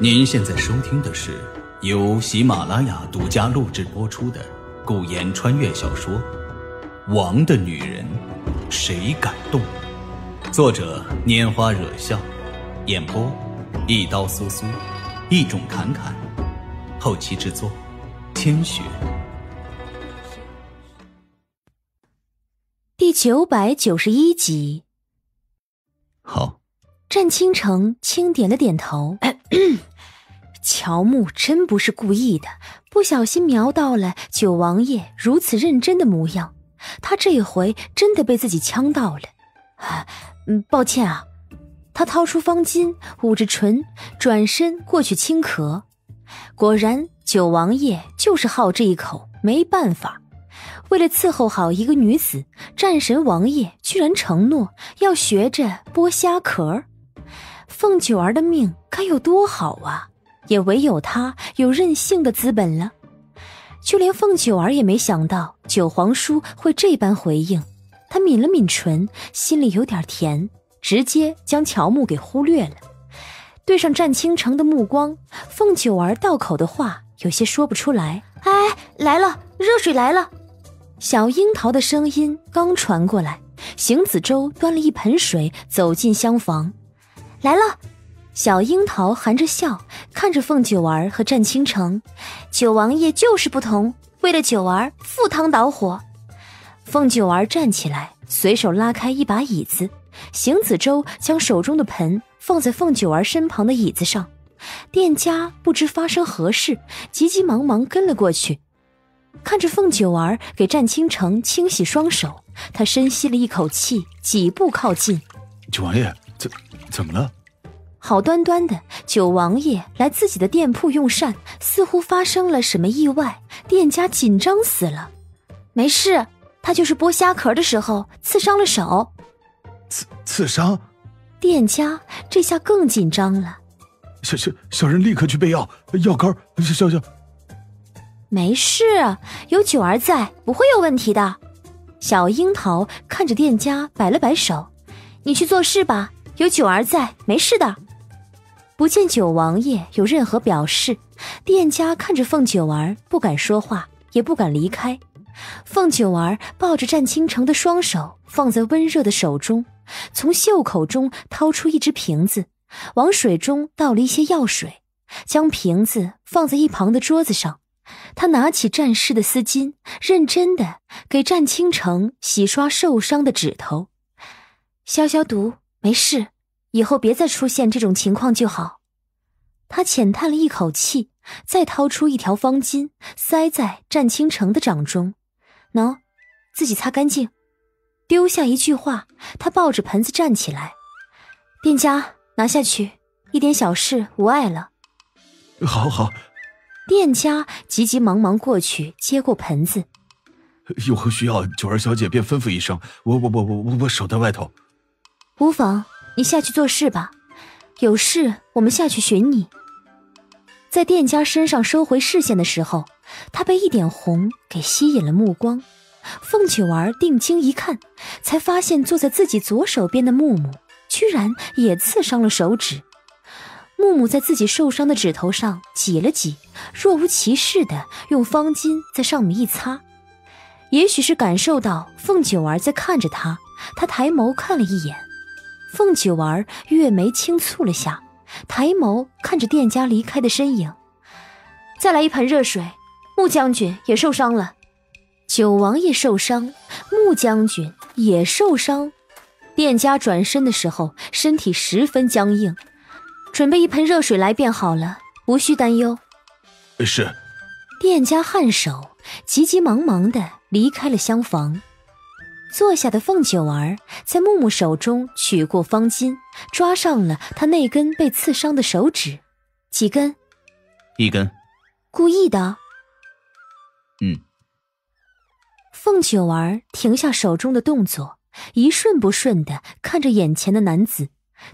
您现在收听的是由喜马拉雅独家录制播出的古言穿越小说《王的女人谁敢动》，作者拈花惹笑，演播一刀苏苏，一种侃侃，后期制作千雪。第九百九十一集，好，战倾城轻点了点头。乔木真不是故意的，不小心瞄到了九王爷如此认真的模样，他这回真的被自己呛到了。啊，嗯，抱歉啊。他掏出方巾，捂着唇，转身过去轻咳。果然，九王爷就是好这一口，没办法。为了伺候好一个女子，战神王爷居然承诺要学着剥虾壳。凤九儿的命该有多好啊！也唯有他有任性的资本了。就连凤九儿也没想到九皇叔会这般回应。他抿了抿唇，心里有点甜，直接将乔木给忽略了。对上战倾城的目光，凤九儿道口的话有些说不出来。哎，来了，热水来了。小樱桃的声音刚传过来，邢子舟端了一盆水走进厢房，来了。小樱桃含着笑看着凤九儿和战倾城，九王爷就是不同，为了九儿赴汤蹈火。凤九儿站起来，随手拉开一把椅子，邢子舟将手中的盆放在凤九儿身旁的椅子上。店家不知发生何事，急急忙忙跟了过去。看着凤九儿给战倾城清洗双手，他深吸了一口气，几步靠近。九王爷，怎怎么了？好端端的九王爷来自己的店铺用膳，似乎发生了什么意外，店家紧张死了。没事。他就是剥虾壳的时候刺伤了手，刺刺伤，店家这下更紧张了。小小小人立刻去备药，药膏。小小，没事，有九儿在，不会有问题的。小樱桃看着店家，摆了摆手：“你去做事吧，有九儿在，没事的。”不见九王爷有任何表示，店家看着凤九儿，不敢说话，也不敢离开。凤九儿抱着战倾城的双手放在温热的手中，从袖口中掏出一只瓶子，往水中倒了一些药水，将瓶子放在一旁的桌子上。他拿起战士的丝巾，认真的给战倾城洗刷受伤的指头，消消毒，没事，以后别再出现这种情况就好。他浅叹了一口气，再掏出一条方巾，塞在战倾城的掌中。喏，自己擦干净。丢下一句话，他抱着盆子站起来。店家拿下去，一点小事无碍了。好好。店家急急忙忙过去接过盆子。有何需要，九儿小姐便吩咐一声，我我我我我守在外头。无妨，你下去做事吧。有事我们下去寻你。在店家身上收回视线的时候。他被一点红给吸引了目光，凤九儿定睛一看，才发现坐在自己左手边的木木居然也刺伤了手指。木木在自己受伤的指头上挤了挤，若无其事的用方巾在上面一擦。也许是感受到凤九儿在看着他，他抬眸看了一眼，凤九儿月眉轻蹙了下，抬眸看着店家离开的身影，再来一盆热水。穆将军也受伤了，九王爷受伤，穆将军也受伤。店家转身的时候，身体十分僵硬。准备一盆热水来便好了，无需担忧。是。店家颔首，急急忙忙的离开了厢房。坐下的凤九儿在木木手中取过方巾，抓上了他那根被刺伤的手指。几根？一根。故意的。嗯，凤九儿停下手中的动作，一瞬不瞬的看着眼前的男子。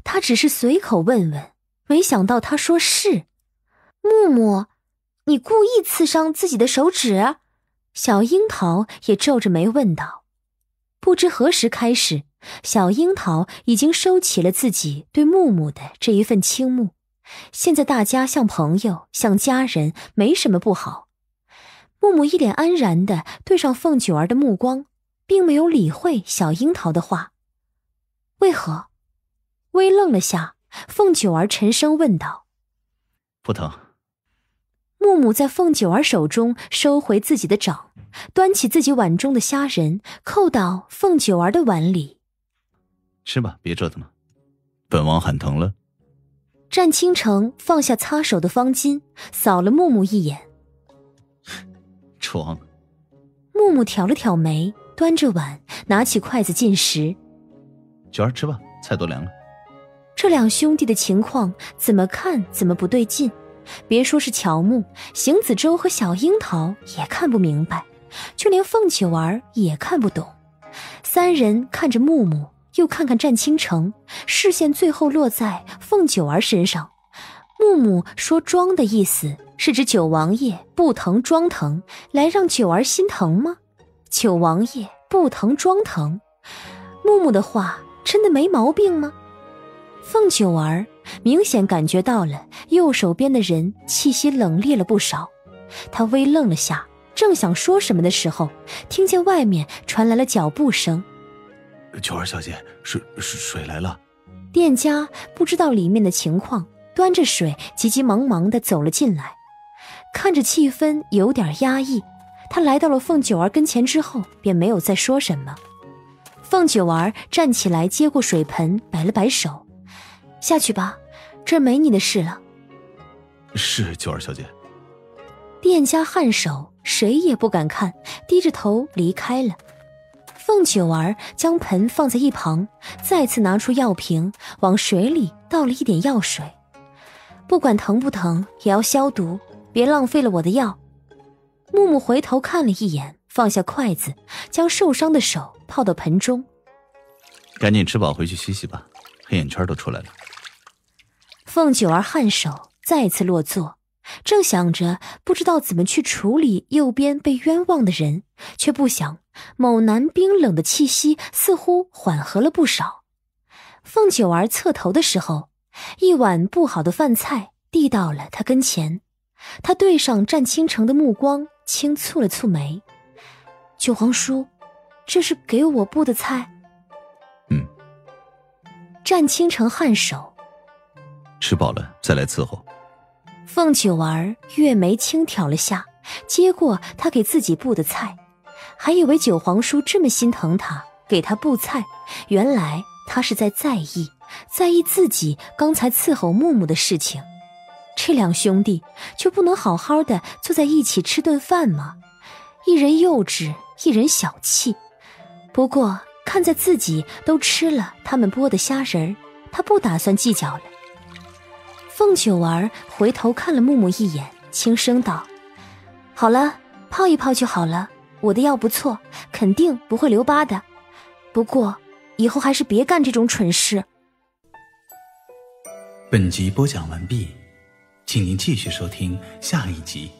他只是随口问问，没想到他说是。木木，你故意刺伤自己的手指？小樱桃也皱着眉问道。不知何时开始，小樱桃已经收起了自己对木木的这一份倾慕，现在大家像朋友，像家人，没什么不好。木木一脸安然的对上凤九儿的目光，并没有理会小樱桃的话。为何？微愣了下，凤九儿沉声问道：“不疼。”木木在凤九儿手中收回自己的掌，端起自己碗中的虾仁，扣到凤九儿的碗里。吃吧，别折腾了。本王喊疼了。战倾城放下擦手的方巾，扫了木木一眼。装。木木挑了挑眉，端着碗，拿起筷子进食。九儿吃吧，菜都凉了。这两兄弟的情况怎么看怎么不对劲。别说是乔木、邢子舟和小樱桃也看不明白，就连凤九儿也看不懂。三人看着木木，又看看战倾城，视线最后落在凤九儿身上。木木说“装”的意思是指九王爷不疼装疼，来让九儿心疼吗？九王爷不疼装疼，木木的话真的没毛病吗？凤九儿。明显感觉到了右手边的人气息冷冽了不少，他微愣了下，正想说什么的时候，听见外面传来了脚步声。九儿小姐，水水水来了。店家不知道里面的情况，端着水急急忙忙的走了进来，看着气氛有点压抑，他来到了凤九儿跟前之后，便没有再说什么。凤九儿站起来接过水盆，摆了摆手。下去吧，这儿没你的事了。是九儿小姐。店家颔首，谁也不敢看，低着头离开了。凤九儿将盆放在一旁，再次拿出药瓶，往水里倒了一点药水。不管疼不疼，也要消毒，别浪费了我的药。木木回头看了一眼，放下筷子，将受伤的手泡到盆中。赶紧吃饱回去洗洗吧，黑眼圈都出来了。凤九儿颔首，再次落座，正想着不知道怎么去处理右边被冤枉的人，却不想某男冰冷的气息似乎缓和了不少。凤九儿侧头的时候，一碗不好的饭菜递到了他跟前，他对上战倾城的目光，轻蹙了蹙眉：“九皇叔，这是给我布的菜。”嗯。战倾城颔首。吃饱了再来伺候。凤九儿月眉轻挑了下，接过他给自己布的菜，还以为九皇叔这么心疼他，给他布菜，原来他是在在意，在意自己刚才伺候木木的事情。这两兄弟就不能好好的坐在一起吃顿饭吗？一人幼稚，一人小气。不过看在自己都吃了他们剥的虾仁儿，他不打算计较了。凤九儿回头看了木木一眼，轻声道：“好了，泡一泡就好了。我的药不错，肯定不会留疤的。不过以后还是别干这种蠢事。”本集播讲完毕，请您继续收听下一集。